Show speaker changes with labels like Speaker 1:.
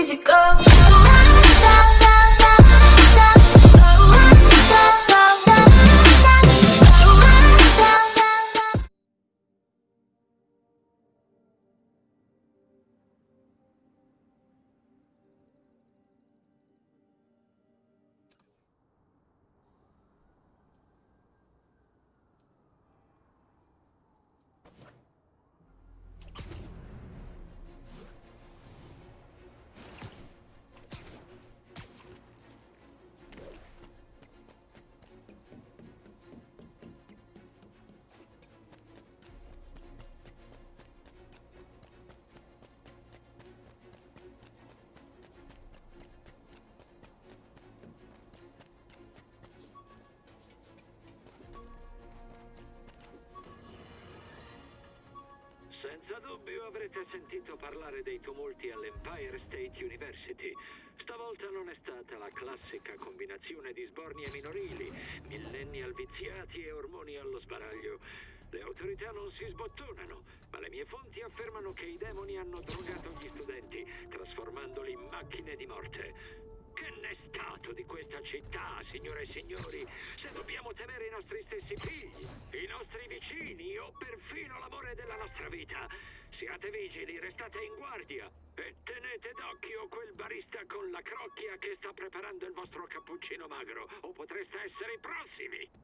Speaker 1: easy go.
Speaker 2: Dubbio avrete sentito parlare dei tumulti all'Empire State University. Stavolta non è stata la classica combinazione di sbornie minorili, millennial viziati e ormoni allo sbaraglio. Le autorità non si sbottonano, ma le mie fonti affermano che i demoni hanno drogato gli studenti, trasformandoli in macchine di morte. Che n'è stato di questa città, signore e signori, se dobbiamo temere i nostri stessi figli, o perfino l'amore della nostra vita? Siate vigili, restate in guardia e tenete d'occhio quel barista con la crocchia che sta preparando il vostro cappuccino magro, o potreste essere i prossimi!